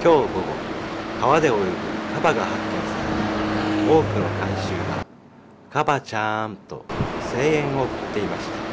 今日午後川で泳ぐカバが発見され多くの観衆が「カバちゃん」と声援を送っていました。